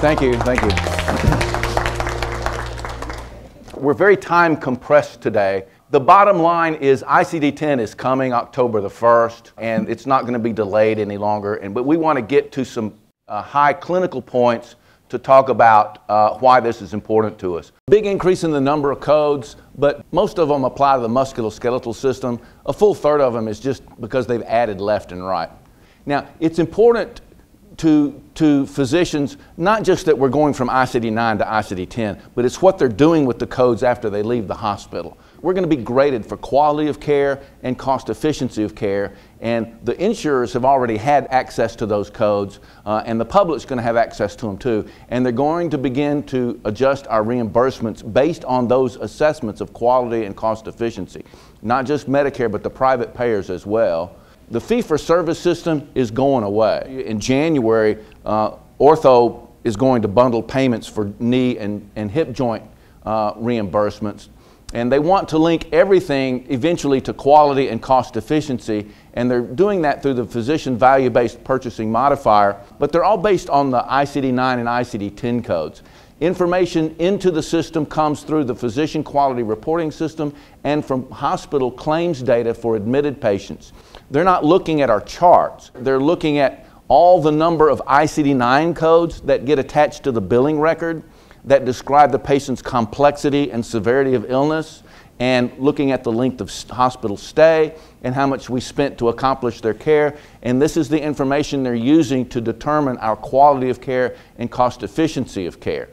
Thank you, thank you. We're very time compressed today. The bottom line is ICD 10 is coming October the 1st, and it's not going to be delayed any longer. And, but we want to get to some uh, high clinical points to talk about uh, why this is important to us. Big increase in the number of codes, but most of them apply to the musculoskeletal system. A full third of them is just because they've added left and right. Now, it's important to, to physicians, not just that we're going from ICD 9 to ICD 10, but it's what they're doing with the codes after they leave the hospital. We're going to be graded for quality of care and cost efficiency of care, and the insurers have already had access to those codes, uh, and the public's going to have access to them too. And they're going to begin to adjust our reimbursements based on those assessments of quality and cost efficiency. Not just Medicare, but the private payers as well. The fee for service system is going away. In January, uh, Ortho is going to bundle payments for knee and, and hip joint uh, reimbursements. And they want to link everything eventually to quality and cost efficiency. And they're doing that through the physician value based purchasing modifier, but they're all based on the ICD 9 and ICD 10 codes. Information into the system comes through the physician quality reporting system and from hospital claims data for admitted patients. They're not looking at our charts, they're looking at all the number of ICD 9 codes that get attached to the billing record that describe the patient's complexity and severity of illness and looking at the length of hospital stay and how much we spent to accomplish their care. And this is the information they're using to determine our quality of care and cost efficiency of care.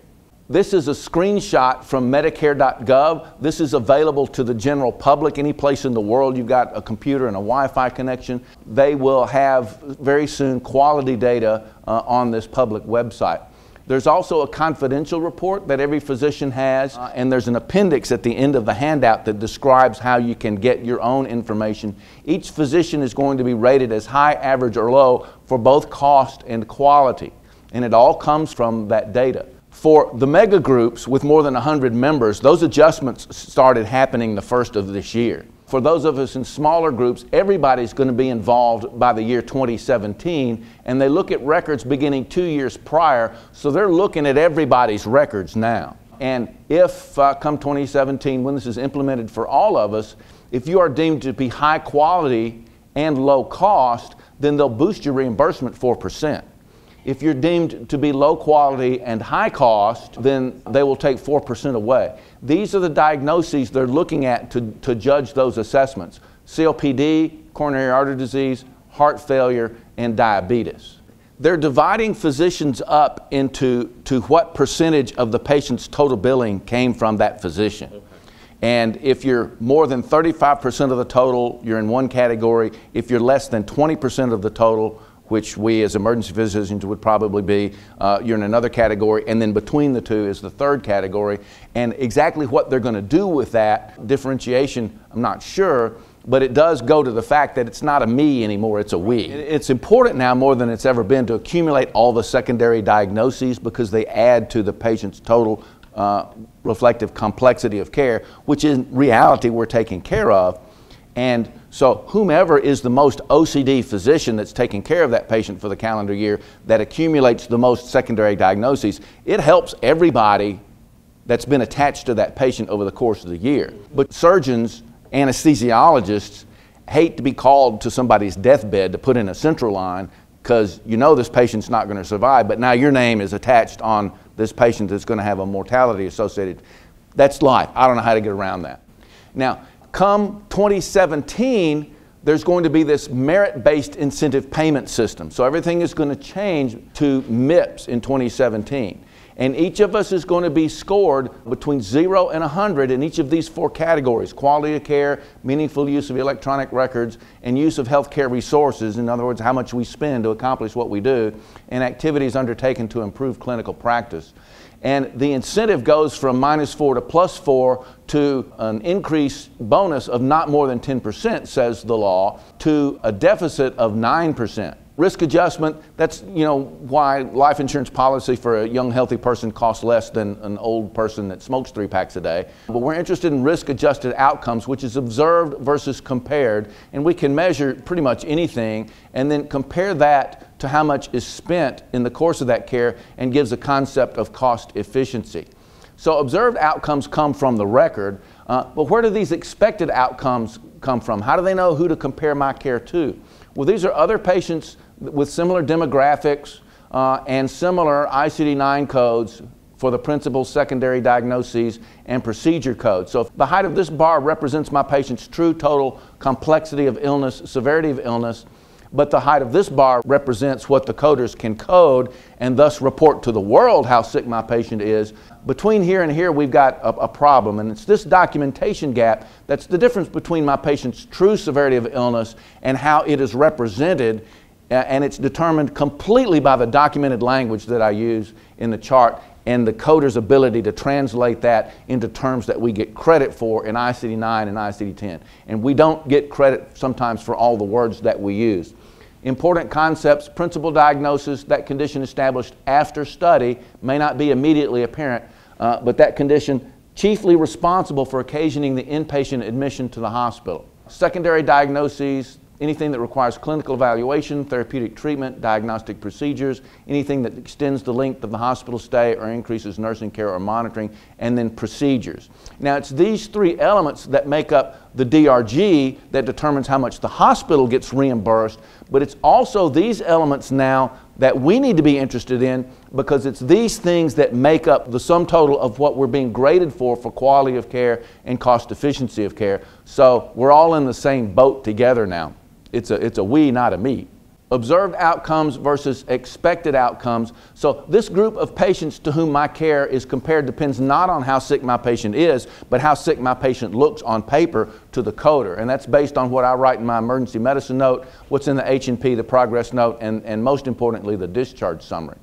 This is a screenshot from Medicare.gov. This is available to the general public. Any place in the world you've got a computer and a Wi Fi connection, they will have very soon quality data uh, on this public website. There's also a confidential report that every physician has, uh, and there's an appendix at the end of the handout that describes how you can get your own information. Each physician is going to be rated as high, average, or low for both cost and quality, and it all comes from that data. For the mega groups with more than 100 members, those adjustments started happening the first of this year. For those of us in smaller groups, everybody's going to be involved by the year 2017, and they look at records beginning two years prior, so they're looking at everybody's records now. And if, uh, come 2017, when this is implemented for all of us, if you are deemed to be high quality and low cost, then they'll boost your reimbursement 4%. If you're deemed to be low quality and high cost, then they will take 4% away. These are the diagnoses they're looking at to, to judge those assessments COPD, coronary artery disease, heart failure, and diabetes. They're dividing physicians up into to what percentage of the patient's total billing came from that physician. And if you're more than 35% of the total, you're in one category. If you're less than 20% of the total, which we as emergency physicians would probably be, uh, you're in another category, and then between the two is the third category. And exactly what they're going to do with that differentiation, I'm not sure, but it does go to the fact that it's not a me anymore, it's a we. It's important now more than it's ever been to accumulate all the secondary diagnoses because they add to the patient's total uh, reflective complexity of care, which in reality we're taking care of. And so, whomever is the most OCD physician that's taking care of that patient for the calendar year that accumulates the most secondary diagnoses, it helps everybody that's been attached to that patient over the course of the year. But surgeons, anesthesiologists, hate to be called to somebody's deathbed to put in a central line because you know this patient's not going to survive, but now your name is attached on this patient that's going to have a mortality associated. That's life. I don't know how to get around that. Now, come 2017, there's going to be this merit based incentive payment system. So everything is going to change to MIPS in 2017. And each of us is going to be scored between 0 and 100 in each of these four categories quality of care, meaningful use of electronic records, and use of healthcare resources. In other words, how much we spend to accomplish what we do, and activities undertaken to improve clinical practice and the incentive goes from minus four to plus four to an increased bonus of not more than 10%, says the law, to a deficit of 9%. risk adjustment, that's you know why life insurance policy for a young healthy person costs less than an old person that smokes three packs a day. But we're interested in risk adjusted outcomes, which is observed versus compared, and we can measure pretty much anything and then compare that to how much is spent in the course of that care and gives a concept of cost efficiency. So observed outcomes come from the record, uh, but where do these expected outcomes come from? How do they know who to compare my care to? Well, these are other patients with similar demographics uh, and similar ICD-9 codes for the principal, secondary diagnoses, and procedure codes. So the height of this bar represents my patient's true total complexity of illness, severity of illness, but the height of this bar represents what the coders can code and thus report to the world how sick my patient is. Between here and here, we've got a, a, problem, and it's this documentation gap that's the difference between my patient's true severity of illness and how it is represented and it's determined completely by the documented language that I use in the chart and the coder's ability to translate that into terms that we get credit for in ICD-9 and ICD-10. And we don't get credit sometimes for all the words that we use. Important concepts, principal diagnosis, that condition established after study may not be immediately apparent, uh, but that condition chiefly responsible for occasioning the inpatient admission to the hospital. Secondary diagnoses, anything that requires clinical evaluation, therapeutic treatment, diagnostic procedures, anything that extends the length of the hospital stay or increases nursing care or monitoring, and then procedures. Now, it's these three elements that make up the DRG that determines how much the hospital gets reimbursed, but it's also these elements now that we need to be interested in because it's these things that make up the sum total of what we're being graded for for quality of care and cost efficiency of care. So we're all in the same boat together now. It's a, it's a we, not a me. Observed outcomes versus expected outcomes. So, this group of patients to whom my care is compared depends not on how sick my patient is, but how sick my patient looks on paper to the coder. And that's based on what I write in my emergency medicine note, what's in the H&P, the progress note, and, and most importantly, the discharge summary.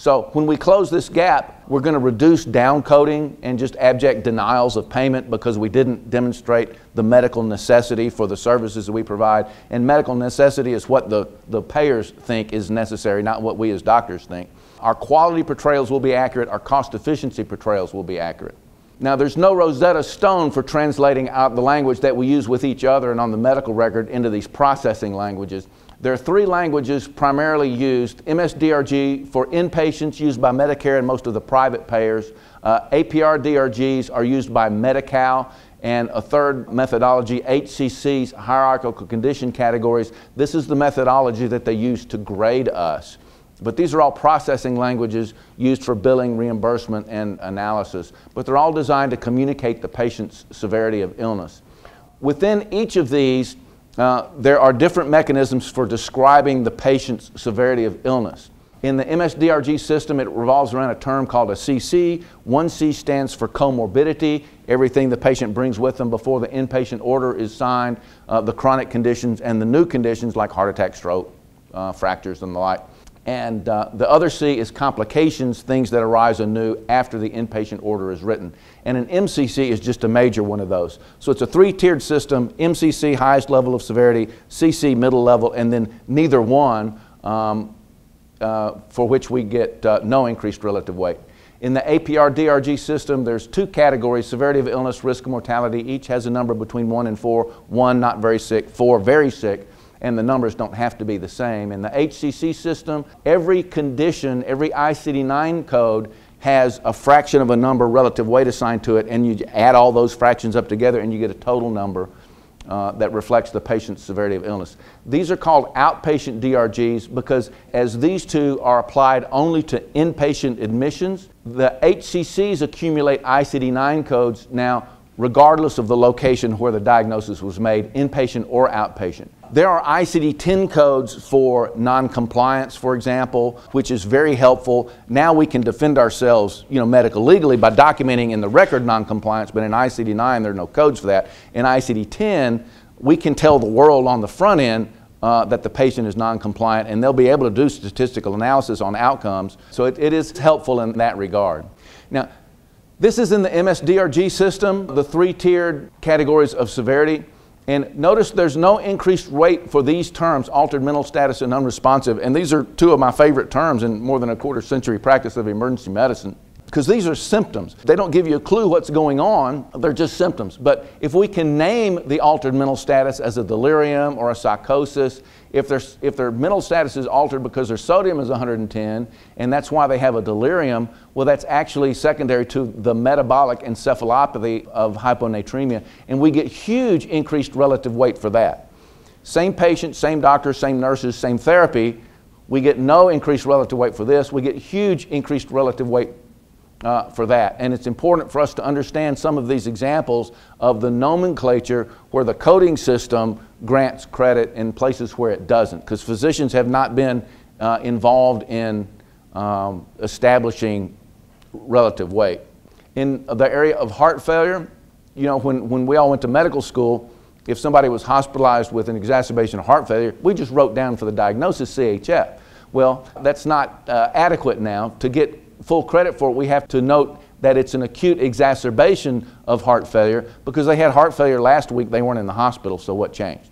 So when we close this gap, we're going to reduce downcoding and just abject denials of payment because we didn't demonstrate the medical necessity for the services that we provide. And medical necessity is what the, the payers think is necessary, not what we as doctors think. Our quality portrayals will be accurate, our cost efficiency portrayals will be accurate. Now, there's no Rosetta Stone for translating out the language that we use with each other and on the medical record into these processing languages. There are three languages primarily used MSDRG for inpatients used by Medicare and most of the private payers. Uh, APR DRGs are used by Medi Cal. And a third methodology, HCCs, hierarchical condition categories. This is the methodology that they use to grade us. But these are all processing languages used for billing, reimbursement, and analysis. But they're all designed to communicate the patient's severity of illness. Within each of these, uh, there are different mechanisms for describing the patient's severity of illness. In the MSDRG system, it revolves around a term called a CC. One C stands for comorbidity, everything the patient brings with them before the inpatient order is signed, uh, the chronic conditions, and the new conditions like heart attack, stroke, uh, fractures, and the like. And uh, the other C is complications, things that arise anew after the inpatient order is written. And an MCC is just a major one of those. So it's a three tiered system MCC, highest level of severity, CC, middle level, and then neither one, um, uh, for which we get uh, no increased relative weight. In the APR DRG system, there's two categories severity of illness, risk of mortality. Each has a number between one and four. One, not very sick, four, very sick and the numbers don't have to be the same. In the HCC system, every condition, every ICD-9 code has a fraction of a number relative weight assigned to it, and you add all those fractions up together and you get a total number uh, that reflects the patient's severity of illness. These are called outpatient DRGs because as these two are applied only to inpatient admissions, the HCCs accumulate ICD-9 codes now regardless of the location where the diagnosis was made, inpatient or outpatient. There are ICD 10 codes for noncompliance, for example, which is very helpful. Now we can defend ourselves, you know, medical legally by documenting in the record noncompliance, but in ICD 9 there are no codes for that. In ICD 10, we can tell the world on the front end uh, that the patient is non-compliant and they'll be able to do statistical analysis on outcomes. So it, it is helpful in that regard. Now, this is in the MSDRG system, the three-tiered categories of severity. And notice there's no increased rate for these terms, altered mental status and unresponsive. And these are two of my favorite terms in more than a quarter century practice of emergency medicine because these are symptoms. They don't give you a clue what's going on, they're just symptoms. But if we can name the altered mental status as a delirium or a psychosis, if, if their mental status is altered because their sodium is 110 and that's why they have a delirium, well, that's actually secondary to the metabolic encephalopathy of hyponatremia, and we get huge increased relative weight for that. Same patient, same doctor, same nurses, same therapy. We get no increased relative weight for this. We get huge increased relative weight uh, for that. And it's important for us to understand some of these examples of the nomenclature where the coding system grants credit in places where it doesn't, because physicians have not been uh, involved in um, establishing relative weight. In the area of heart failure, you know, when, when we all went to medical school, if somebody was hospitalized with an exacerbation of heart failure, we just wrote down for the diagnosis CHF. Well, that's not uh, adequate now. To get full credit for it, we have to note that it's an acute exacerbation of heart failure because they had heart failure last week, they weren't in the hospital, so what changed?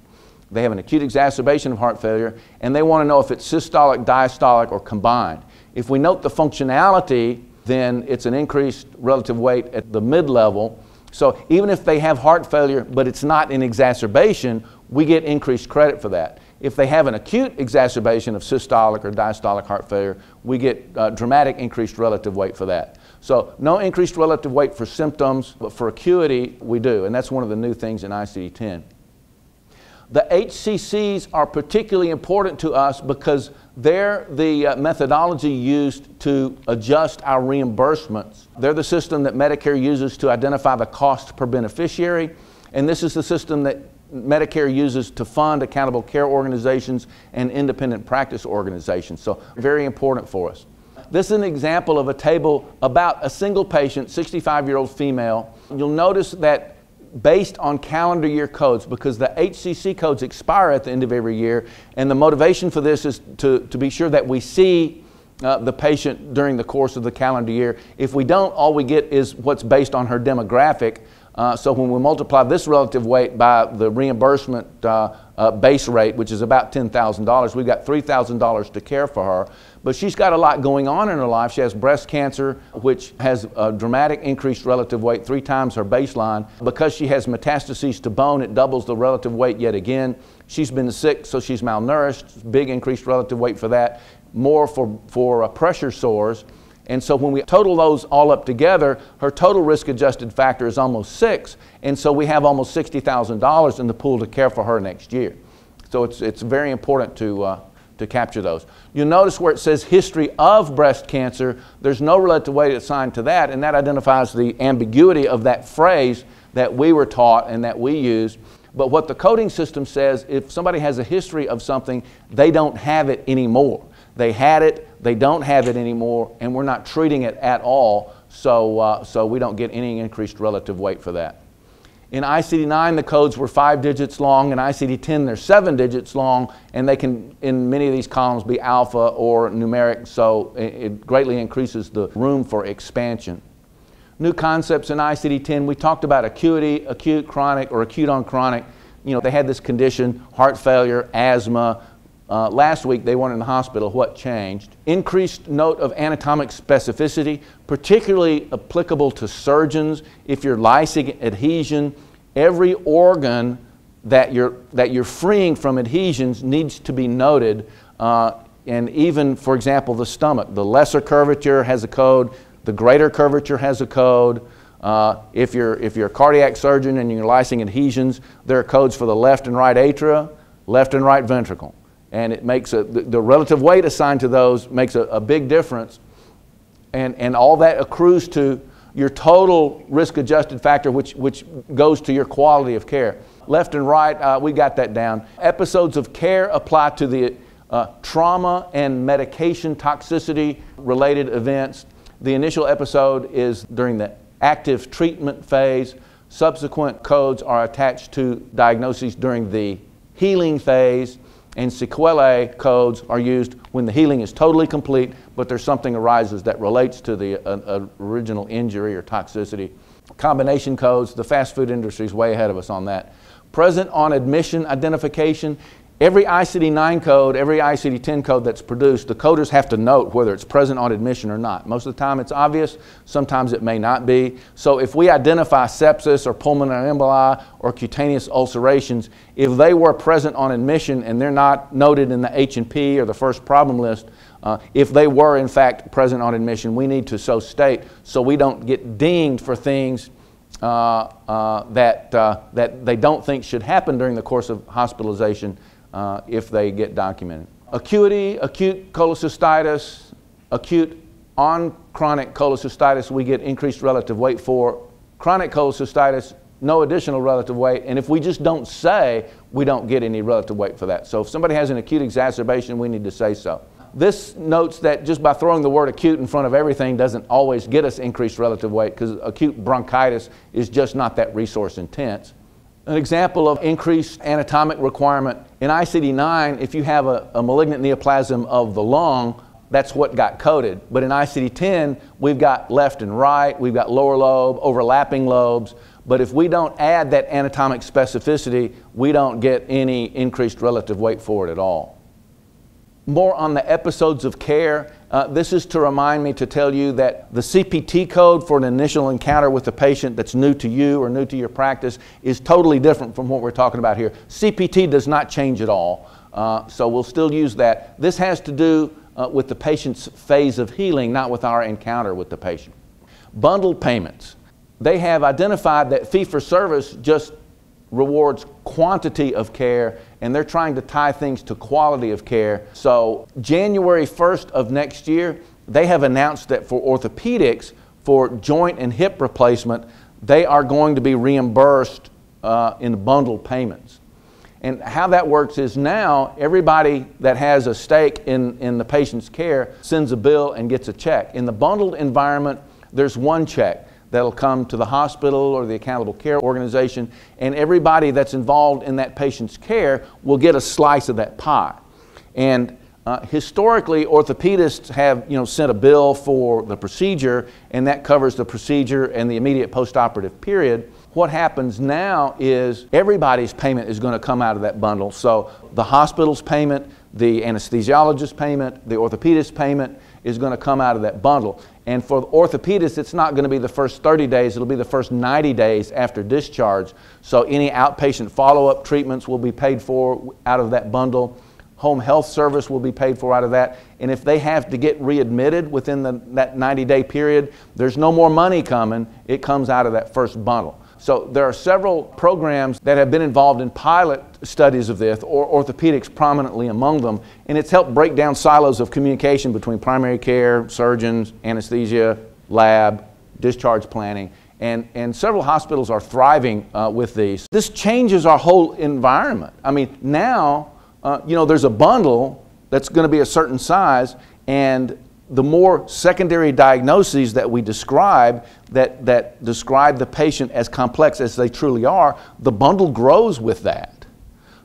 They have an acute exacerbation of heart failure, and they want to know if it's systolic, diastolic, or combined. If we note the functionality, then it's an increased relative weight at the mid level. So even if they have heart failure, but it's not an exacerbation, we get increased credit for that. If they have an acute exacerbation of systolic or diastolic heart failure, we get uh, dramatic increased relative weight for that. So no increased relative weight for symptoms, but for acuity, we do. And that's one of the new things in ICD-10. The HCCs are particularly important to us because they're the uh, methodology used to adjust our reimbursements. They're the system that Medicare uses to identify the cost per beneficiary, and this is the system that Medicare uses to fund accountable care organizations and independent practice organizations. So, very important for us. This is an example of a table about a single patient, 65 year old female. You'll notice that based on calendar year codes, because the HCC codes expire at the end of every year, and the motivation for this is to, to be sure that we see uh, the patient during the course of the calendar year. If we don't, all we get is what's based on her demographic. Uh, so when we multiply this relative weight by the reimbursement uh, uh, base rate, which is about $10,000, we've got $3,000 to care for her. But she's got a lot going on in her life. She has breast cancer, which has a dramatic increased relative weight, three times her baseline. Because she has metastases to bone, it doubles the relative weight yet again. She's been sick, so she's malnourished, big increased relative weight for that. More for, for uh, pressure sores. And so when we total those all up together, her total risk adjusted factor is almost six. And so we have almost $60,000 in the pool to care for her next year. So it's, it's very important to, uh, to capture those. You'll notice where it says history of breast cancer, there's no relative weight assigned to that, and that identifies the ambiguity of that phrase that we were taught and that we use. But what the coding system says, if somebody has a history of something, they don't have it anymore. They had it, they don't have it anymore, and we're not treating it at all, so, uh, so we don't get any increased relative weight for that. In ICD 9, the codes were five digits long. In ICD 10, they're seven digits long, and they can, in many of these columns, be alpha or numeric, so it greatly increases the room for expansion. New concepts in ICD 10, we talked about acuity, acute, chronic, or acute on chronic. You know, they had this condition, heart failure, asthma, uh, last week they weren't in the hospital. What changed? Increased note of anatomic specificity, particularly applicable to surgeons. If you're lysing adhesion, every organ that you're, that you're freeing from adhesions needs to be noted. Uh, and even, for example, the stomach. The lesser curvature has a code, the greater curvature has a code. Uh, if, you're, if you're a cardiac surgeon and you're lysing adhesions, there are codes for the left and right atria, left and right ventricle and it makes a, the, the relative weight assigned to those makes a, a big difference. And, and all that accrues to your total risk adjusted factor, which, which goes to your quality of care. Left and right, uh, we got that down. Episodes of care apply to the uh, trauma and medication toxicity related events. The initial episode is during the active treatment phase. Subsequent codes are attached to diagnoses during the healing phase and sequelae codes are used when the healing is totally complete, but there's something arises that relates to the uh, original injury or toxicity. combination codes. The fast food industry is way ahead of us on that. Present on admission identification. Every ICD-9 code, every ICD-10 code that's produced, the coders have to note whether it's present on admission or not. Most of the time it's obvious, sometimes it may not be. So if we identify sepsis or pulmonary emboli or cutaneous ulcerations, if they were present on admission and they're not noted in the H&P or the first problem list, uh, if they were in fact present on admission, we need to so state so we don't get dinged for things uh, uh, that, uh, that they don't think should happen during the course of hospitalization uh, if they get documented. Acuity, acute cholecystitis, acute on chronic cholecystitis, we get increased relative weight for. Chronic cholecystitis, no additional relative weight. And if we just don't say, we don't get any relative weight for that. So if somebody has an acute exacerbation, we need to say so. This notes that just by throwing the word acute in front of everything doesn't always get us increased relative weight because acute bronchitis is just not that resource intense. An example of increased anatomic requirement in ICD-9, if you have a, a, malignant neoplasm of the lung, that's what got coded. But in ICD-10, we've got left and right, we've got lower lobe, overlapping lobes. But if we don't add that anatomic specificity, we don't get any increased relative weight for it at all more on the episodes of care. Uh, this is to remind me to tell you that the CPT code for an initial encounter with a patient that's new to you or new to your practice is totally different from what we're talking about here. CPT does not change at all, uh, so we'll still use that. This has to do uh, with the patient's phase of healing, not with our encounter with the patient. Bundled payments. They have identified that fee for service just rewards quantity of care and they're trying to tie things to quality of care. So, January 1st of next year, they have announced that for orthopedics, for joint and hip replacement, they are going to be reimbursed uh, in bundled payments. And how that works is now everybody that has a stake in, in the patient's care sends a bill and gets a check. In the bundled environment, there's one check that'll come to the hospital or the accountable care organization, and everybody that's involved in that patient's care will get a slice of that pie. And uh, historically, orthopedists have you know, sent a bill for the procedure, and that covers the procedure and the immediate postoperative period. What happens now is everybody's payment is going to come out of that bundle. So the hospital's payment, the anesthesiologist's payment, the orthopedist's payment is going to come out of that bundle. And for orthopedists, it's not going to be the first 30 days, it'll be the first 90 days after discharge. So any outpatient follow up treatments will be paid for out of that bundle. Home health service will be paid for out of that. And if they have to get readmitted within the, that 90 day period, there's no more money coming. It comes out of that first bundle. So there are several programs that have been involved in pilot studies of this, or orthopedics prominently among them, and it's helped break down silos of communication between primary care, surgeons, anesthesia, lab, discharge planning, and, and several hospitals are thriving uh, with these. This changes our whole environment. I mean, now, uh, you know, there's a bundle that's going to be a certain size, and the more secondary diagnoses that we describe that, that describe the patient as complex as they truly are, the bundle grows with that.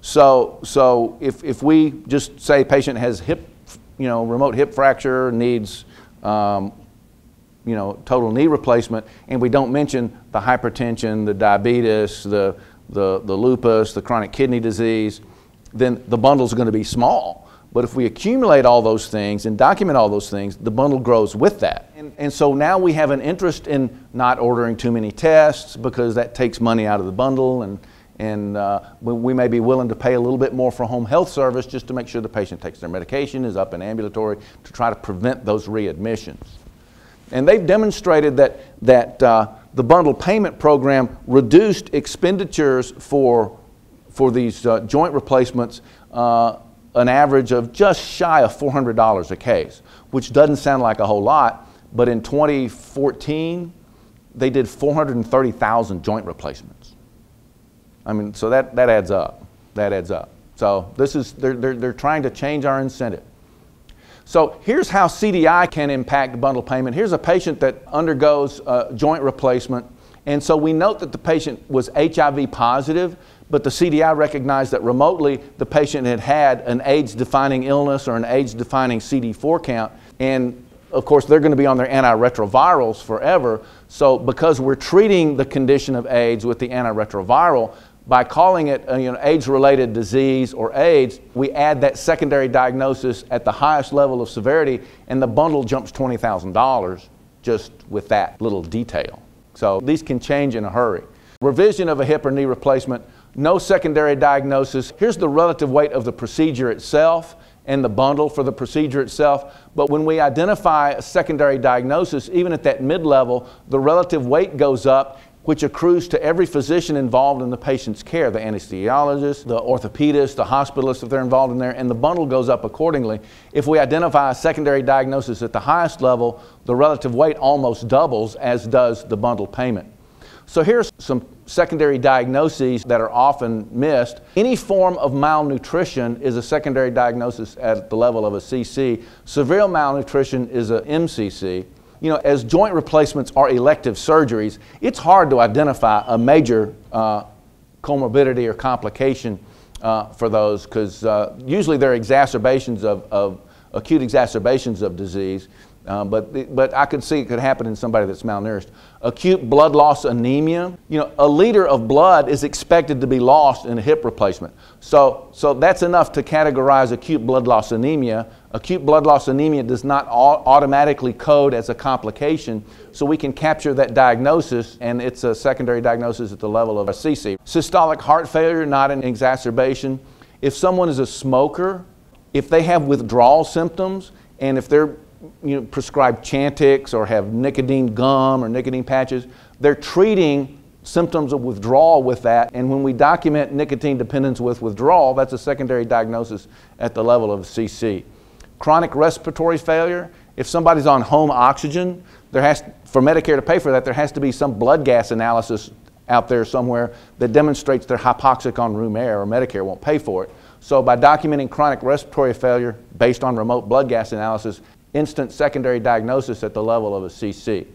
So, so if, if we just say patient has hip, you know, remote hip fracture, needs, um, you know, total knee replacement, and we don't mention the hypertension, the diabetes, the, the, the lupus, the chronic kidney disease, then the bundle is going to be small. But if we accumulate all those things and document all those things, the bundle grows with that. And, and, so now we have an interest in not ordering too many tests because that takes money out of the bundle. And, and uh, we may be willing to pay a little bit more for home health service just to make sure the patient takes their medication, is up in ambulatory, to try to prevent those readmissions. And they've demonstrated that, that uh, the bundle payment program reduced expenditures for, for these uh, joint replacements uh, an average of just shy of $400 a case, which doesn't sound like a whole lot, but in 2014, they did 430,000 joint replacements. I mean, so that, that adds up. That adds up. So this is, they're, they're, they're trying to change our incentive. So here's how CDI can impact bundle payment. Here's a patient that undergoes a joint replacement. And so we note that the patient was HIV positive, but the CDI recognized that remotely the patient had had an AIDS defining illness or an AIDS defining CD4 count. And of course, they're going to be on their antiretrovirals forever. So, because we're treating the condition of AIDS with the antiretroviral, by calling it a, you know, AIDS-related disease or AIDS, we add that secondary diagnosis at the highest level of severity, and the bundle jumps $20,000 just with that little detail. So these can change in a hurry. Revision of a hip or knee replacement, no secondary diagnosis. Here's the relative weight of the procedure itself and the bundle for the procedure itself. But when we identify a secondary diagnosis, even at that mid level, the relative weight goes up which accrues to every physician involved in the patient's care the anesthesiologist, the orthopedist, the hospitalist, if they're involved in there, and the bundle goes up accordingly. If we identify a secondary diagnosis at the highest level, the relative weight almost doubles, as does the bundle payment. So here's some secondary diagnoses that are often missed. Any form of malnutrition is a secondary diagnosis at the level of a CC. Severe malnutrition is a MCC you know, as joint replacements are elective surgeries, it's hard to identify a major uh, comorbidity or complication uh, for those because uh, usually they're exacerbations of, of acute exacerbations of disease. Um, but, but I could see it could happen in somebody that's malnourished. Acute blood loss anemia, you know, a liter of blood is expected to be lost in a hip replacement. So, so that's enough to categorize acute blood loss anemia. Acute blood loss anemia does not automatically code as a complication, so we can capture that diagnosis, and it's a secondary diagnosis at the level of a CC. Systolic heart failure, not an exacerbation. If someone is a smoker, if they have withdrawal symptoms, and if they're you know, prescribe Chantix or have nicotine gum or nicotine patches, they're treating symptoms of withdrawal with that. And when we document nicotine dependence with withdrawal, that's a secondary diagnosis at the level of CC. Chronic respiratory failure, if somebody's on home oxygen, there has, for Medicare to pay for that, there has to be some blood gas analysis out there somewhere that demonstrates they're hypoxic on room air, or Medicare won't pay for it. So by documenting chronic respiratory failure based on remote blood gas analysis, instant secondary diagnosis at the level of a CC.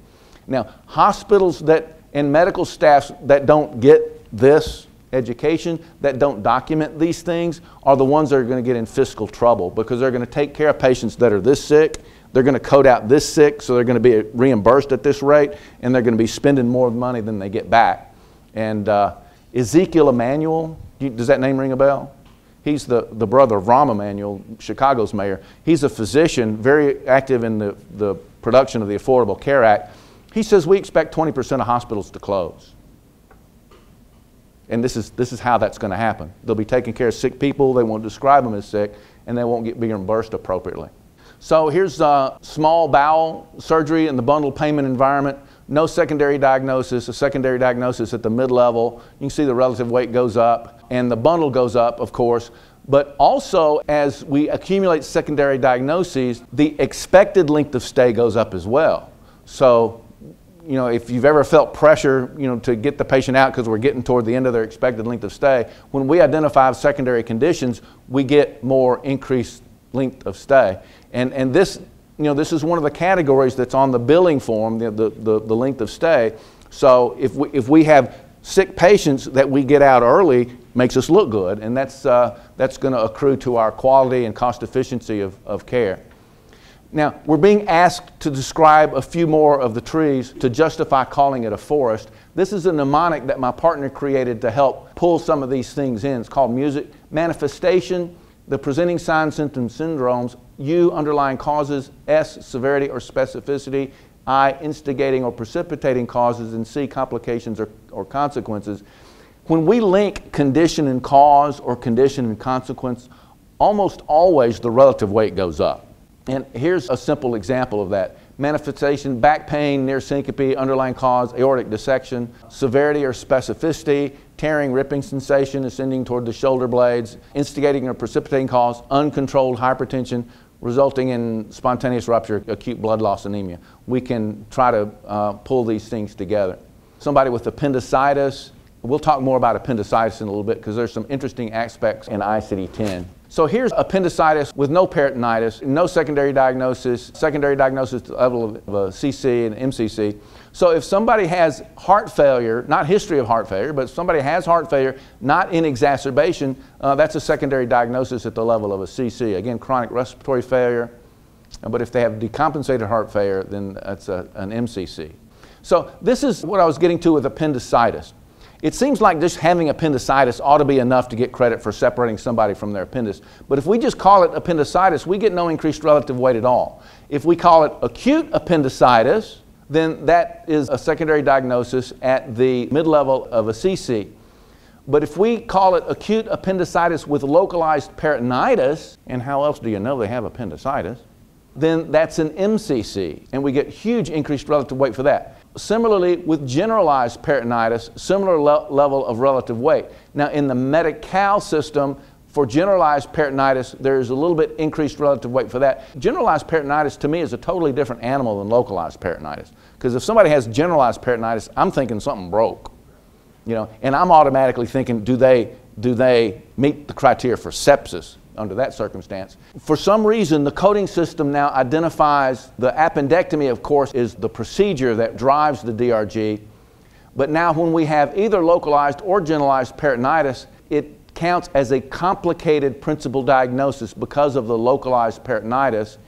Now, hospitals that and medical staffs that don't get this education, that don't document these things, are the ones that are going to get in fiscal trouble because they're going to take care of patients that are this sick. They're going to code out this sick, so they're going to be reimbursed at this rate, and they're going to be spending more money than they get back. And uh, Ezekiel Emanuel, does that name ring a bell? He's the, the brother of Rahm Emanuel, Chicago's mayor. He's a physician, very active in the, the production of the Affordable Care Act. He says we expect 20% of hospitals to close. And this is, this is how that's going to happen. They'll be taking care of sick people, they won't describe them as sick, and they won't get reimbursed appropriately. So here's uh, small bowel surgery in the bundle payment environment. No secondary diagnosis, a secondary diagnosis at the mid level. You can see the relative weight goes up and the bundle goes up, of course. But also, as we accumulate secondary diagnoses, the expected length of stay goes up as well. So, you know, if you've ever felt pressure, you know, to get the patient out because we're getting toward the end of their expected length of stay, when we identify secondary conditions, we get more increased length of stay. And, and this, you know, this is one of the categories that's on the billing form, the, the, the, the length of stay. So if we, if we have sick patients that we get out early makes us look good, and that's, uh, that's going to accrue to our quality and cost efficiency of, of care. Now, we're being asked to describe a few more of the trees to justify calling it a forest. This is a mnemonic that my partner created to help pull some of these things in. It's called music manifestation, the presenting signs, symptoms, syndromes, U, underlying causes, S, severity or specificity, I, instigating or precipitating causes, and C, complications or, or consequences. When we link condition and cause or condition and consequence, almost always the relative weight goes up. And here's a simple example of that. Manifestation, back pain, near syncope, underlying cause, aortic dissection, severity or specificity, tearing, ripping sensation ascending toward the shoulder blades, instigating or precipitating cause, uncontrolled hypertension, resulting in spontaneous rupture, acute blood loss anemia. We can try to uh, pull these things together. Somebody with appendicitis, we'll talk more about appendicitis in a little bit because there's some interesting aspects in ICD-10. So here's appendicitis with no peritonitis, no secondary diagnosis, secondary diagnosis level of a CC and MCC. So if somebody has heart failure, not history of heart failure, but somebody has heart failure, not in exacerbation, uh, that's a secondary diagnosis at the level of a CC. Again, chronic respiratory failure. But if they have decompensated heart failure, then that's a, an MCC. So this is what I was getting to with appendicitis. It seems like just having appendicitis ought to be enough to get credit for separating somebody from their appendix. But if we just call it appendicitis, we get no increased relative weight at all. If we call it acute appendicitis, then that is a secondary diagnosis at the mid level of a CC. But if we call it acute appendicitis with localized peritonitis, and how else do you know they have appendicitis? Then that's an MCC, and we get huge increased relative weight for that. Similarly, with generalized peritonitis, similar le level of relative weight. Now, in the Medi-Cal system, for generalized peritonitis, there's a little bit increased relative weight for that. Generalized peritonitis to me is a totally different animal than localized peritonitis. Because if somebody has generalized peritonitis, I'm thinking something broke. You know, and I'm automatically thinking, do they, do they meet the criteria for sepsis under that circumstance? For some reason, the coding system now identifies the appendectomy, of course, is the procedure that drives the DRG. But now, when we have either localized or generalized peritonitis, it counts as a complicated principal diagnosis because of the localized peritonitis,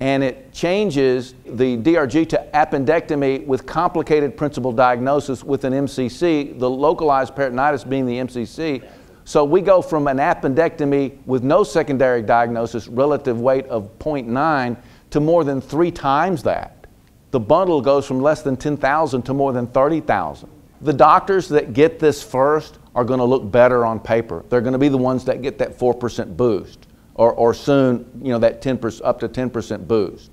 and it changes the DRG to appendectomy with complicated principal diagnosis with an MCC, the localized peritonitis being the MCC. So we go from an appendectomy with no secondary diagnosis, relative weight of 0.9, to more than three times that. The bundle goes from less than 10,000 to more than 30,000. The doctors that get this first are going to look better on paper. They're going to be the ones that get that 4% boost or, or soon, you know, that 10%, up to 10% boost.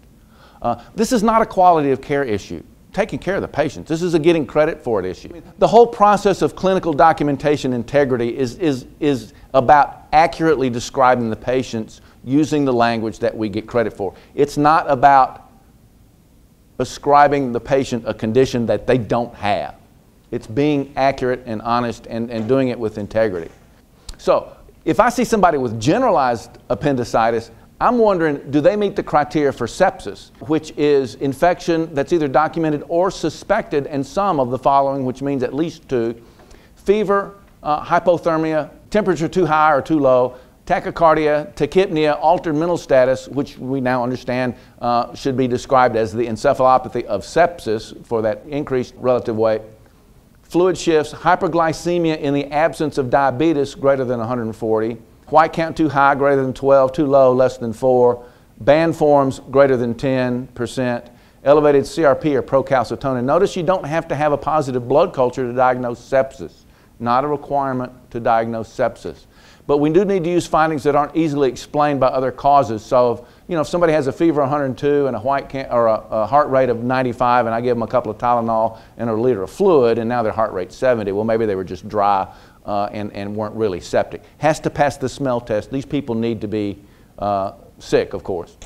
Uh, this is not a quality of care issue. Taking care of the patients. This is a getting credit for it issue. The whole process of clinical documentation integrity is, is, is about accurately describing the patients using the language that we get credit for. It's not about ascribing the patient a condition that they don't have. It's being accurate and honest and, and doing it with integrity. So, if I see somebody with generalized appendicitis, I'm wondering do they meet the criteria for sepsis, which is infection that's either documented or suspected, and some of the following, which means at least two fever, uh, hypothermia, temperature too high or too low, tachycardia, tachypnea, altered mental status, which we now understand uh, should be described as the encephalopathy of sepsis for that increased relative weight fluid shifts, hyperglycemia in the absence of diabetes greater than 140, white count too high, greater than 12, too low, less than 4, band forms greater than 10%, elevated CRP or procalcitonin. Notice you don't have to have a positive blood culture to diagnose sepsis, not a requirement to diagnose sepsis. But we do need to use findings that aren't easily explained by other causes. So, you know, if somebody has a fever 102 and a white can- or a, a, heart rate of 95, and I give them a couple of Tylenol and a liter of fluid, and now their heart rate's 70, well, maybe they were just dry uh, and, and weren't really septic. Has to pass the smell test. These people need to be uh, sick, of course.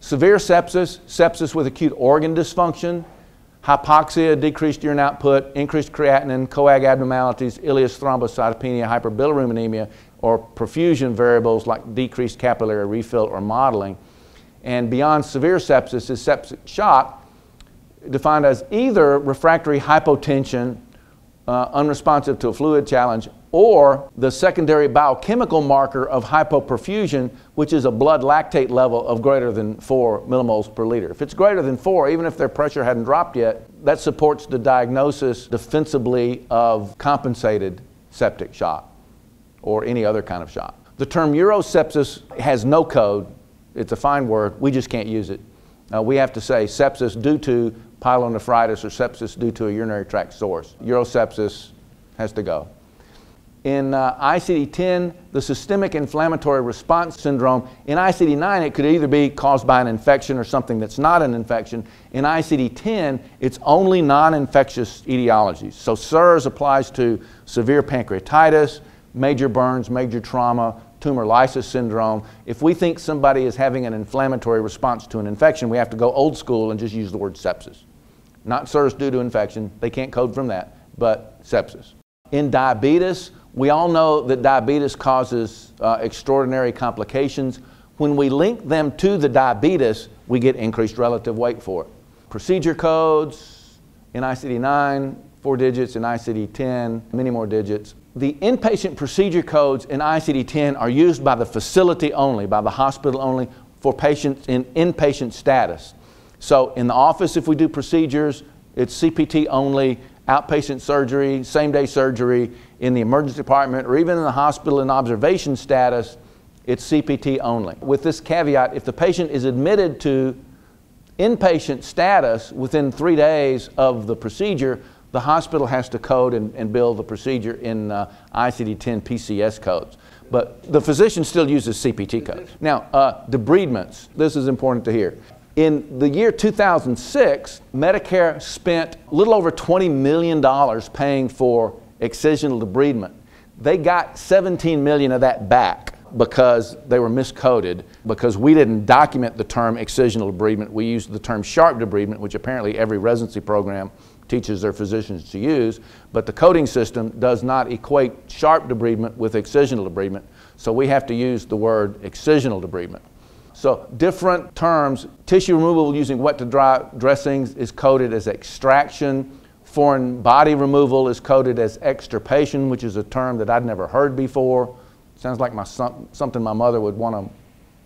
Severe sepsis, sepsis with acute organ dysfunction, hypoxia, decreased urine output, increased creatinine, coag abnormalities, ileus thrombocytopenia, hyperbilirubinemia, or perfusion variables like decreased capillary refill or mottling. And beyond severe sepsis is septic shock, defined as either refractory hypotension, uh, unresponsive to a fluid challenge, or the secondary biochemical marker of hypoperfusion, which is a blood lactate level of greater than 4 millimoles per liter. If it's greater than 4, even if their pressure hadn't dropped yet, that supports the diagnosis defensibly of compensated septic shock or any other kind of shock. The term urosepsis has no code. It's a fine word. We just can't use it. Uh, we have to say sepsis due to pyelonephritis or sepsis due to a urinary tract source. Urosepsis has to go. In uh, ICD-10, the systemic inflammatory response syndrome, in ICD-9 it could either be caused by an infection or something that's not an infection. In ICD-10, it's only non-infectious etiologies. So SIRS applies to severe pancreatitis, major burns, major trauma, tumor lysis syndrome. If we think somebody is having an inflammatory response to an infection, we have to go old school and just use the word sepsis. Not SIRS due to infection, they can't code from that, but sepsis. In diabetes, we all know that diabetes causes uh, extraordinary complications. When we link them to the diabetes, we get increased relative weight for it. Procedure codes in ICD 9, four digits, in ICD 10, many more digits the inpatient procedure codes in ICD 10 are used by the facility only, by the hospital only, for patients in inpatient status. So in the office, if we do procedures, it's CPT only, outpatient surgery, same day surgery, in the emergency department, or even in the hospital in observation status, it's CPT only. With this caveat, if the patient is admitted to inpatient status within three days of the procedure, the hospital has to code and, and bill the procedure in uh, ICD-10 PCS codes. But the physician still uses CPT codes. Now, uh, debridements, this is important to hear. In the year 2006, Medicare spent a little over $20 million paying for excisional debridement. They got 17 million of that back because they were miscoded because we didn't document the term excisional debridement. We used the term sharp debridement, which apparently every residency program teaches their physicians to use, but the coding system does not equate sharp debridement with excisional debridement, so we have to use the word excisional debridement. So different terms, tissue removal using wet to dry dressings is coded as extraction, foreign body removal is coded as extirpation, which is a term that I'd never heard before. Sounds like my, something my mother would want to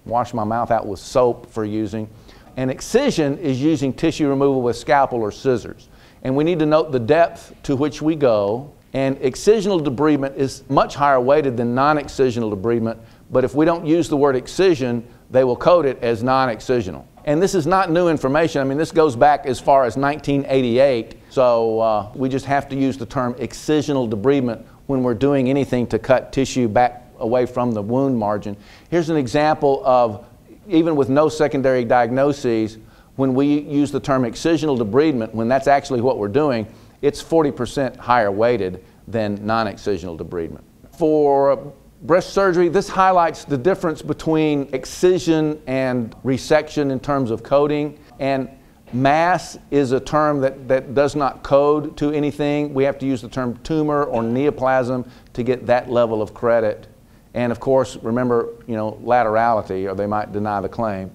wash my mouth out with soap for using. And excision is using tissue removal with scalpel or scissors. And we need to note the depth to which we go. And excisional debridement is much higher weighted than non excisional debridement. But if we don't use the word excision, they will code it as non-excisional. And this is not new information. I mean, this goes back as far as 1988. So uh, we just have to use the term excisional debridement when we're doing anything to cut tissue back away from the wound margin. Here's an example of, even with no secondary diagnoses, when we use the term excisional debridement, when that's actually what we're doing, it's 40% higher weighted than non-excisional debridement. For breast surgery, this highlights the difference between excision and resection in terms of coding. And mass is a term that, that does not code to anything. We have to use the term tumor or neoplasm to get that level of credit. And of course, remember, you know, laterality, or they might deny the claim.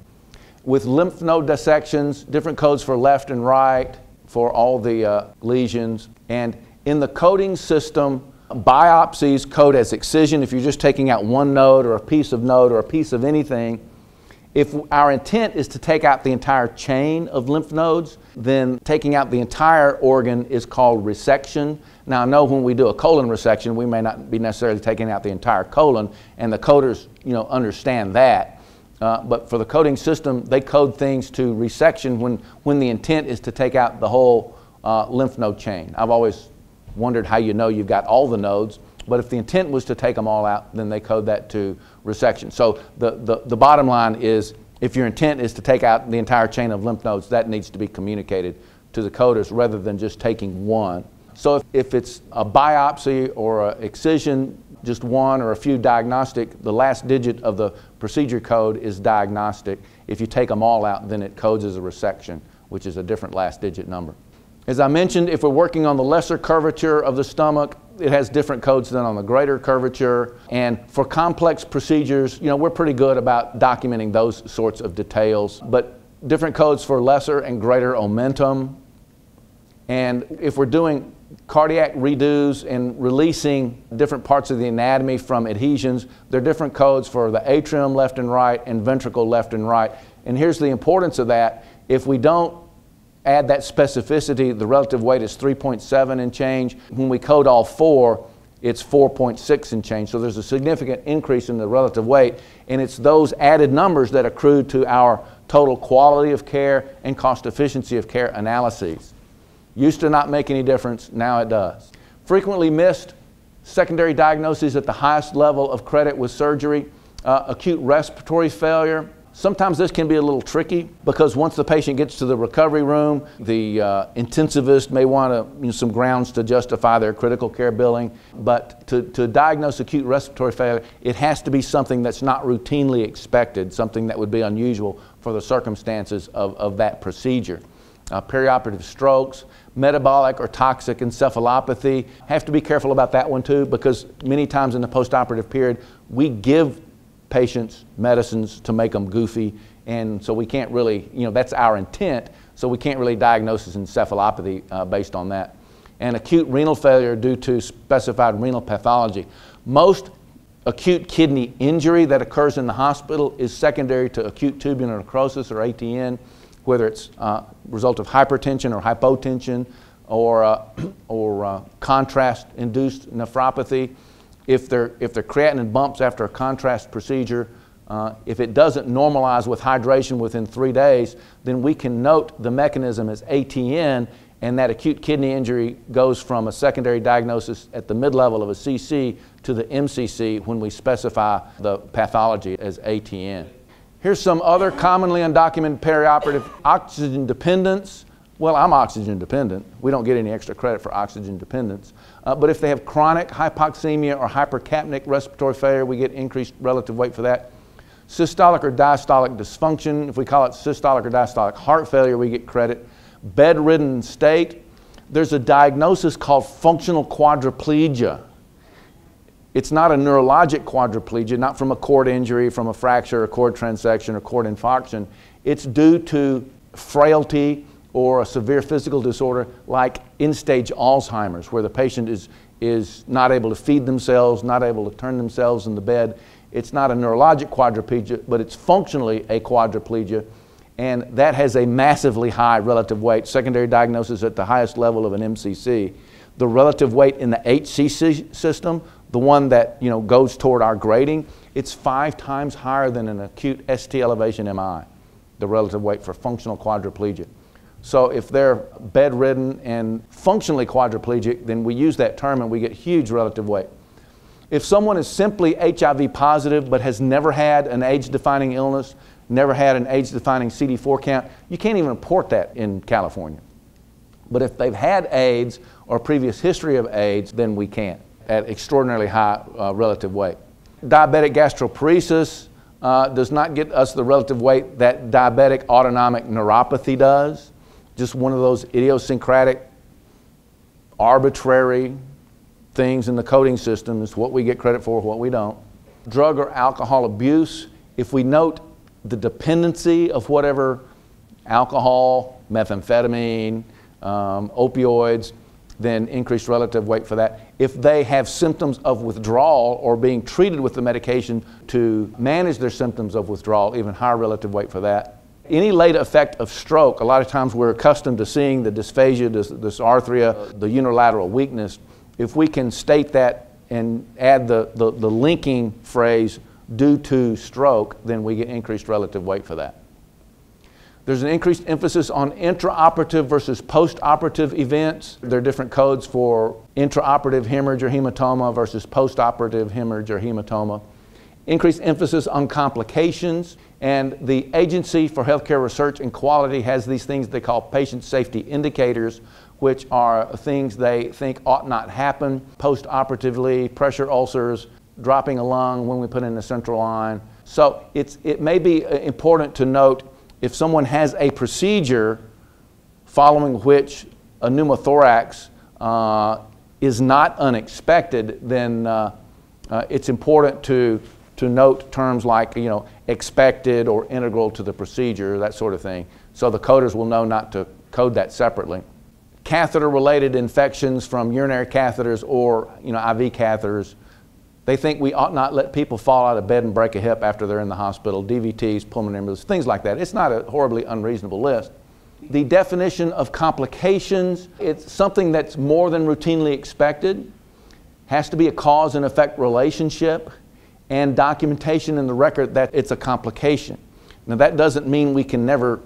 With lymph node dissections, different codes for left and right for all the uh, lesions. And in the coding system, Biopsies code as excision if you're just taking out one node or a piece of node or a piece of anything. If our intent is to take out the entire chain of lymph nodes, then taking out the entire organ is called resection. Now, I know when we do a colon resection, we may not be necessarily taking out the entire colon, and the coders, you know, understand that. Uh, but for the coding system, they code things to resection when, when the intent is to take out the whole uh, lymph node chain. I've always wondered how you know you've got all the nodes. But if the intent was to take them all out, then they code that to resection. So the, the, the bottom line is if your intent is to take out the entire chain of lymph nodes, that needs to be communicated to the coders rather than just taking one. So if, if it's a biopsy or an excision, just one or a few diagnostic, the last digit of the procedure code is diagnostic. If you take them all out, then it codes as a resection, which is a different last digit number. As I mentioned, if we're working on the lesser curvature of the stomach, it has different codes than on the greater curvature. And for complex procedures, you know, we're pretty good about documenting those sorts of details. But different codes for lesser and greater omentum. And if we're doing cardiac redos and releasing different parts of the anatomy from adhesions, there are different codes for the atrium left and right and ventricle left and right. And here's the importance of that. If we don't add that specificity, the relative weight is 3.7 and change. When we code all four, it's 4.6 and change. So there's a significant increase in the relative weight, and it's those added numbers that accrue to our total quality of care and cost efficiency of care analyses. Used to not make any difference, now it does. Frequently missed secondary diagnoses at the highest level of credit with surgery, uh, acute respiratory failure, Sometimes this can be a little tricky because once the patient gets to the recovery room, the uh, intensivist may want to, you know, some grounds to justify their critical care billing. But to, to diagnose acute respiratory failure, it has to be something that's not routinely expected, something that would be unusual for the circumstances of, of that procedure. Uh, perioperative strokes, metabolic or toxic encephalopathy. Have to be careful about that one too because many times in the postoperative period, we give patients medicines to make them goofy. And so we can't really, you know, that's our intent. So we can't really diagnose encephalopathy uh, based on that. And acute renal failure due to specified renal pathology. Most acute kidney injury that occurs in the hospital is secondary to acute tubular necrosis or ATN, whether it's uh, result of hypertension or hypotension or, uh, or uh, contrast-induced nephropathy. If their, if their creatinine bumps after a contrast procedure, uh, if it doesn't normalize with hydration within three days, then we can note the mechanism as ATN and that acute kidney injury goes from a secondary diagnosis at the mid-level of a CC to the MCC when we specify the pathology as ATN. Here's some other commonly undocumented perioperative oxygen dependence. Well, I'm oxygen dependent. We don't get any extra credit for oxygen dependence. Uh, but if they have chronic hypoxemia or hypercapnic respiratory failure, we get increased relative weight for that. Systolic or diastolic dysfunction, if we call it systolic or diastolic heart failure, we get credit bedridden state, there's a diagnosis called functional quadriplegia. It's not a neurologic quadriplegia, not from a cord injury, from a fracture, a cord transection, or cord infarction. It's due to frailty or a severe physical disorder like end-stage Alzheimer's, where the patient is, is not able to feed themselves, not able to turn themselves in the bed. It's not a neurologic quadriplegia, but it's functionally a quadriplegia and that has a massively high relative weight. Secondary diagnosis at the highest level of an MCC. The relative weight in the HCC system, the one that you know goes toward our grading, it's five times higher than an acute ST elevation MI, the relative weight for functional quadriplegia. So if they're bedridden and functionally quadriplegic, then we use that term and we get huge relative weight. If someone is simply HIV positive but has never had an AIDS defining illness, never had an AIDS defining CD4 count, you can't even report that in California. But if they've had AIDS or previous history of AIDS, then we can at extraordinarily high uh, relative weight. Diabetic gastroparesis uh, does not get us the relative weight that diabetic autonomic neuropathy does. Just one of those idiosyncratic, arbitrary things in the coding system is what we get credit for, what we don't. Drug or alcohol abuse, if we note the dependency of whatever alcohol, methamphetamine, um, opioids, then increased relative weight for that. If they have symptoms of withdrawal or being treated with the medication to manage their symptoms of withdrawal, even higher relative weight for that. Any late effect of stroke, a lot of times we're accustomed to seeing the dysphagia, dys- dysarthria, the unilateral weakness. If we can state that and add the, the, the linking phrase due to stroke, then we get increased relative weight for that. There's an increased emphasis on intraoperative versus postoperative events. There are different codes for intraoperative hemorrhage or hematoma versus postoperative hemorrhage or hematoma. Increased emphasis on complications, and the Agency for Healthcare Research and Quality has these things they call patient safety indicators, which are things they think ought not happen postoperatively, pressure ulcers, dropping a lung when we put in a central line. So it's, it may be uh, important to note if someone has a procedure following which a pneumothorax uh, is not unexpected, then uh, uh, it's important to, to note terms like you know, expected or integral to the procedure, that sort of thing. So the coders will know not to code that separately. Catheter related infections from urinary catheters or you know, IV catheters they think we ought not let people fall out of bed and break a hip after they're in the hospital, DVTs, pulmonary embolism, things like that. It's not a horribly unreasonable list. The definition of complications, it's something that's more than routinely expected, has to be a cause and effect relationship, and documentation in the record that it's a complication. Now, that doesn't mean we can never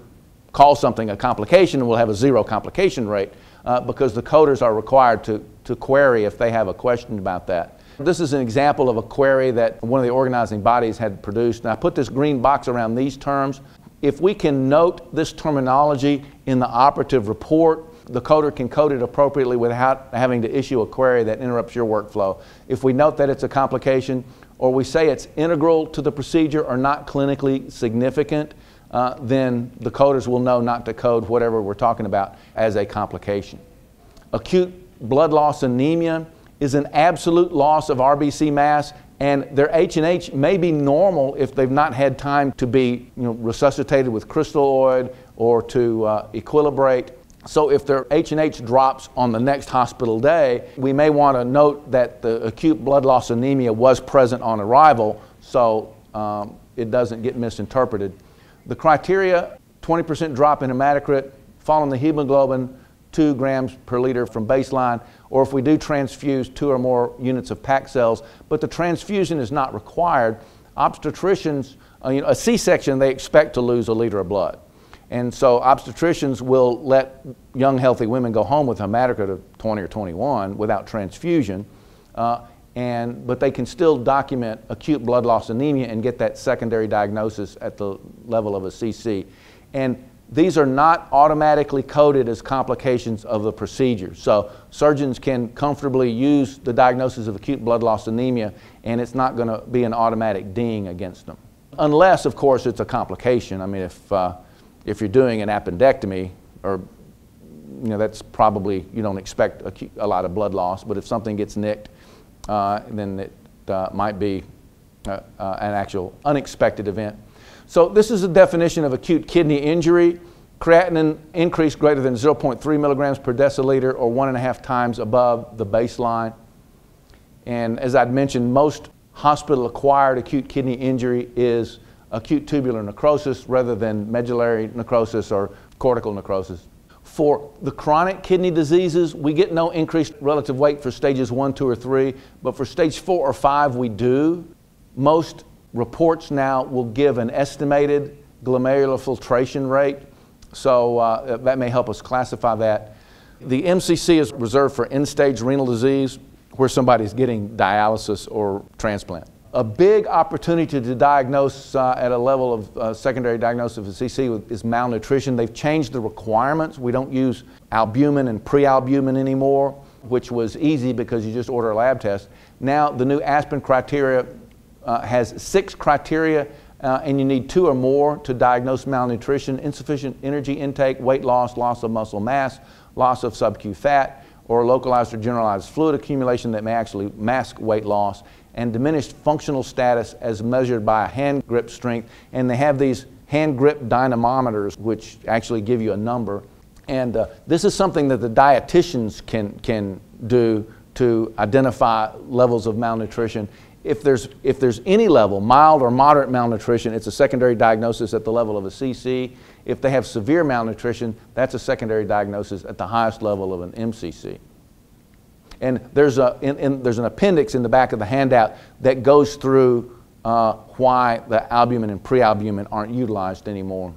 call something a complication and we'll have a zero complication rate uh, because the coders are required to, to query if they have a question about that. This is an example of a query that one of the organizing bodies had produced. And I put this green box around these terms. If we can note this terminology in the operative report, the coder can code it appropriately without having to issue a query that interrupts your workflow. If we note that it's a complication, or we say it's integral to the procedure or not clinically significant, uh, then the coders will know not to code whatever we're talking about as a complication. Acute blood loss anemia is an absolute loss of RBC mass, and their H&H may be normal if they've not had time to be you know, resuscitated with crystalloid or to uh, equilibrate. So if their H&H drops on the next hospital day, we may want to note that the acute blood loss anemia was present on arrival, so um, it doesn't get misinterpreted. The criteria, 20% drop in hematocrit, following the hemoglobin, 2 grams per liter from baseline, or if we do transfuse two or more units of packed cells, but the transfusion is not required. Obstetricians, uh, you know, a C-section, they expect to lose a liter of blood. And so obstetricians will let young, healthy women go home with hematocrit of 20 or 21 without transfusion, uh, and, but they can still document acute blood loss anemia and get that secondary diagnosis at the level of a CC. And these are not automatically coded as complications of the procedure. So surgeons can comfortably use the diagnosis of acute blood loss anemia and it's not going to be an automatic ding against them. Unless, of course, it's a complication. I mean, if, uh, if you're doing an appendectomy or you know, that's probably, you don't expect a, a lot of blood loss, but if something gets nicked, uh, then it uh, might be uh, uh, an actual unexpected event. So this is a definition of acute kidney injury. Creatinine increase greater than 0.3 milligrams per deciliter or one and a half times above the baseline. And as I'd mentioned, most hospital-acquired acute kidney injury is acute tubular necrosis rather than medullary necrosis or cortical necrosis. For the chronic kidney diseases, we get no increased relative weight for stages one, two, or three, but for stage four or five, we do. Most reports now will give an estimated glomerular filtration rate, so uh, that may help us classify that. The MCC is reserved for end stage renal disease where somebody's getting dialysis or transplant. A big opportunity to diagnose uh, at a level of uh, secondary diagnosis of CC is malnutrition. They've changed the requirements. We don't use albumin and prealbumin anymore, which was easy because you just order a lab test. Now the new Aspen criteria uh, has six criteria, uh, and you need two or more to diagnose malnutrition insufficient energy intake, weight loss, loss of muscle mass, loss of subcu fat, or localized or generalized fluid accumulation that may actually mask weight loss, and diminished functional status as measured by hand grip strength. And they have these hand grip dynamometers, which actually give you a number. And uh, this is something that the dietitians can, can do to identify levels of malnutrition if there's, if there's any level, mild or moderate malnutrition, it's a secondary diagnosis at the level of a CC. If they have severe malnutrition, that's a secondary diagnosis at the highest level of an MCC. And there's, a, in, in, there's an appendix in the back of the handout that goes through uh, why the albumin and prealbumin aren't utilized anymore.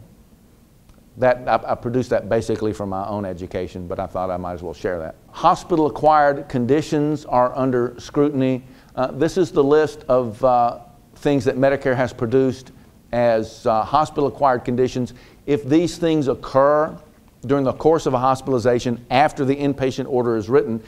That, I, I, produced that basically from my own education, but I thought I might as well share that. Hospital acquired conditions are under scrutiny uh, this is the list of uh, things that Medicare has produced as uh, hospital acquired conditions. If these things occur during the course of a hospitalization after the inpatient order is written,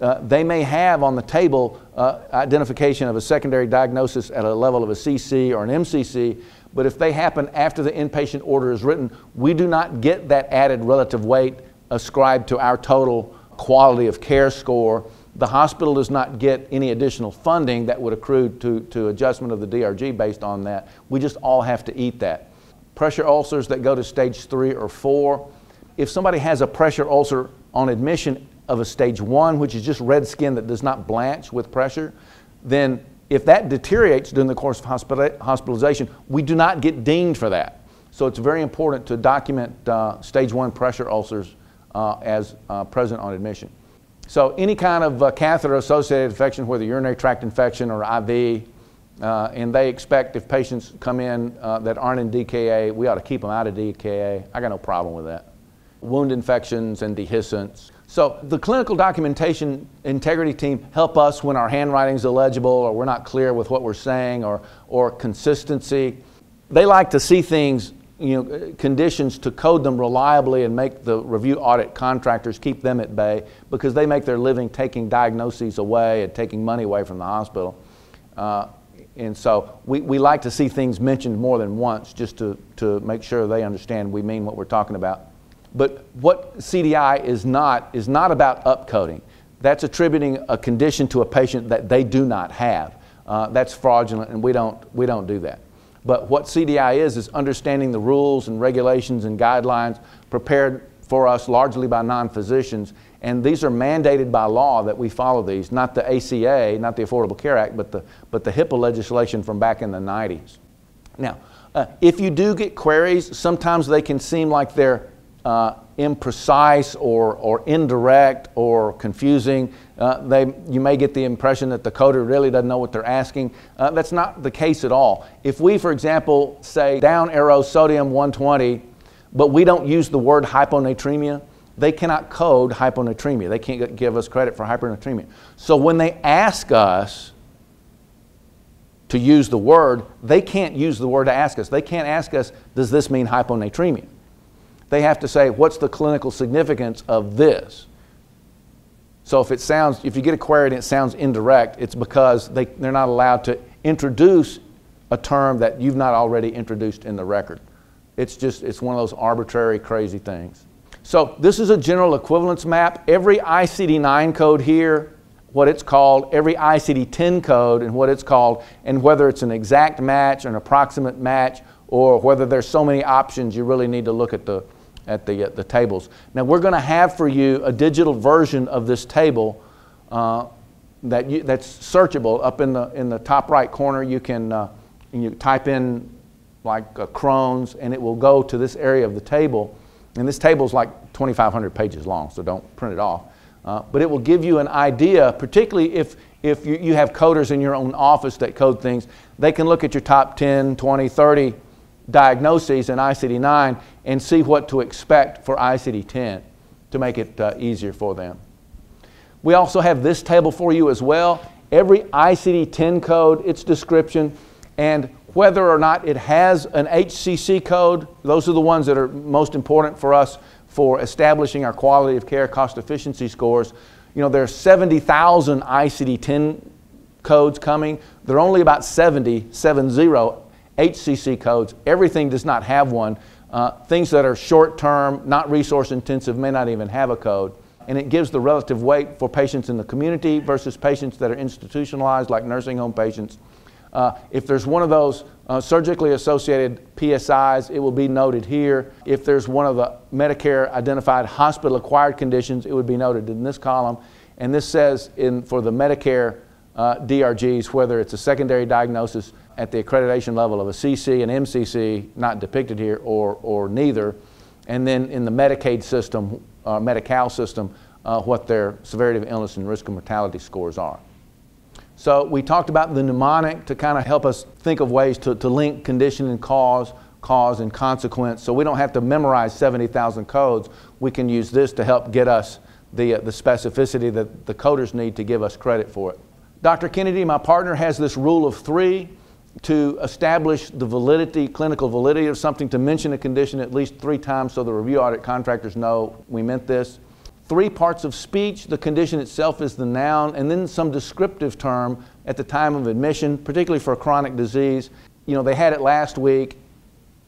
uh, they may have on the table uh, identification of a secondary diagnosis at a level of a CC or an MCC, but if they happen after the inpatient order is written, we do not get that added relative weight ascribed to our total quality of care score the hospital does not get any additional funding that would accrue to, to adjustment of the DRG based on that. We just all have to eat that. Pressure ulcers that go to stage three or four. If somebody has a pressure ulcer on admission of a stage one, which is just red skin that does not blanch with pressure, then if that deteriorates during the course of hospitalization, we do not get dinged for that. So it's very important to document uh, stage one pressure ulcers uh, as uh, present on admission. So any kind of uh, catheter-associated infection, whether urinary tract infection or IV, uh, and they expect if patients come in uh, that aren't in DKA, we ought to keep them out of DKA. I got no problem with that. Wound infections and dehiscence. So the clinical documentation integrity team help us when our handwriting is illegible or we're not clear with what we're saying or, or consistency. They like to see things you know, conditions to code them reliably and make the review audit contractors keep them at bay because they make their living taking diagnoses away and taking money away from the hospital. Uh, and so we, we like to see things mentioned more than once just to, to make sure they understand we mean what we're talking about. But what CDI is not is not about upcoding. That's attributing a condition to a patient that they do not have. Uh, that's fraudulent, and we don't, we don't do that. But what CDI is, is understanding the rules and regulations and guidelines prepared for us largely by non-physicians, and these are mandated by law that we follow these, not the ACA, not the Affordable Care Act, but the, but the HIPAA legislation from back in the 90s. Now, uh, if you do get queries, sometimes they can seem like they're uh, imprecise or, or indirect or confusing. Uh, they, you may get the impression that the coder really doesn't know what they're asking. Uh, that's not the case at all. If we, for example, say down arrow sodium 120, but we don't use the word hyponatremia, they cannot code hyponatremia. They can't give us credit for hyponatremia. So when they ask us to use the word, they can't use the word to ask us. They can't ask us, does this mean hyponatremia? They have to say, what's the clinical significance of this? So if it sounds, if you get a query and it sounds indirect, it's because they, they're not allowed to introduce a term that you've not already introduced in the record. It's just, it's one of those arbitrary, crazy things. So this is a general equivalence map. Every ICD-9 code here, what it's called, every ICD-10 code and what it's called, and whether it's an exact match, an approximate match, or whether there's so many options, you really need to look at the, at the, uh, the tables. Now we're going to have for you a digital version of this table uh, that you, that's searchable. Up in the, in the top right corner, you can uh, you type in like uh, Crohn's, and it will go to this area of the table. And this table is like 2,500 pages long, so don't print it off. Uh, but it will give you an idea, particularly if, if you, you have coders in your own office that code things, they can look at your top 10, 20, 30 diagnoses in ICD-9 and see what to expect for ICD-10 to make it uh, easier for them. We also have this table for you as well. Every ICD-10 code, its description, and whether or not it has an HCC code, those are the ones that are most important for us for establishing our quality of care cost efficiency scores. You know, there are 70,000 ICD-10 codes coming. There are only about 70, 70 HCC codes. Everything does not have one. Uh, things that are short term, not resource intensive, may not even have a code. And it gives the relative weight for patients in the community versus patients that are institutionalized, like nursing home patients. Uh, if there's one of those uh, surgically associated PSIs, it will be noted here. If there's one of the Medicare identified hospital acquired conditions, it would be noted in this column. And this says in, for the Medicare uh, DRGs, whether it's a secondary diagnosis at the accreditation level of a CC and MCC, not depicted here, or, or neither. And then in the Medicaid system, uh, Medi-Cal system, uh, what their severity of illness and risk of mortality scores are. So we talked about the mnemonic to kind of help us think of ways to, to link condition and cause, cause and consequence. So we don't have to memorize 70,000 codes. We can use this to help get us the, uh, the specificity that the coders need to give us credit for it. Dr. Kennedy, my partner, has this rule of three to establish the validity, clinical validity of something, to mention a condition at least three times so the review audit contractors know we meant this. Three parts of speech, the condition itself is the noun, and then some descriptive term at the time of admission, particularly for a chronic disease. You know, they had it last week.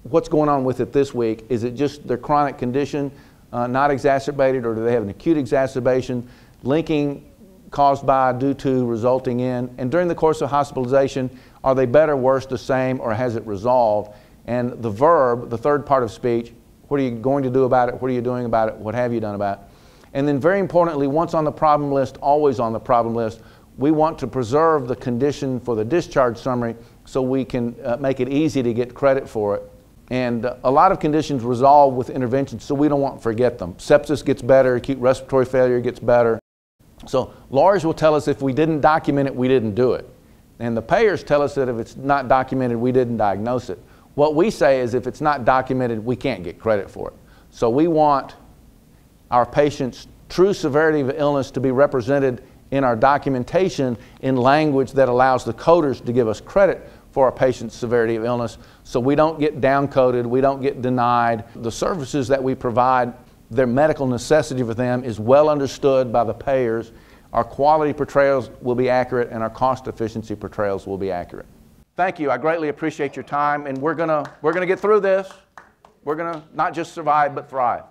What's going on with it this week? Is it just their chronic condition, uh, not exacerbated, or do they have an acute exacerbation? Linking caused by, due to, resulting in, and during the course of hospitalization, are they better, worse, the same, or has it resolved? And the verb, the third part of speech, what are you going to do about it? What are you doing about it? What have you done about it? And then, very importantly, once on the problem list, always on the problem list, we want to preserve the condition for the discharge summary so we can uh, make it easy to get credit for it. And uh, a lot of conditions resolve with intervention, so we don't want to forget them. Sepsis gets better, acute respiratory failure gets better. So lawyers will tell us if we didn't document it, we didn't do it. And the payers tell us that if it's not documented, we didn't diagnose it. What we say is if it's not documented, we can't get credit for it. So we want our patient's true severity of illness to be represented in our documentation in language that allows the coders to give us credit for our patient's severity of illness so we don't get downcoded, we don't get denied. The services that we provide, their medical necessity for them is well understood by the payers our quality portrayals will be accurate and our cost efficiency portrayals will be accurate. Thank you. I greatly appreciate your time and we're going to we're going to get through this. We're going to not just survive but thrive.